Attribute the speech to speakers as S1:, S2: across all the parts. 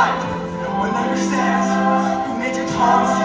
S1: alive. No one. Who made your tonsils?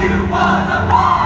S2: You are the one.